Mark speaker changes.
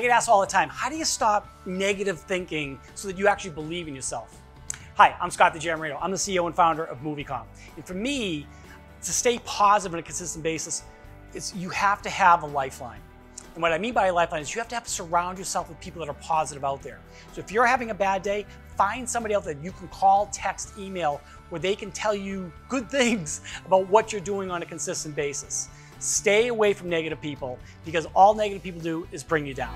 Speaker 1: get asked all the time, how do you stop negative thinking so that you actually believe in yourself? Hi, I'm Scott the DiGiammarino. I'm the CEO and founder of MovieComm. And for me, to stay positive on a consistent basis, it's, you have to have a lifeline. And what I mean by a lifeline is you have to have to surround yourself with people that are positive out there. So if you're having a bad day, find somebody else that you can call, text, email, where they can tell you good things about what you're doing on a consistent basis. Stay away from negative people because all negative people do is bring you down.